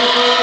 Oh.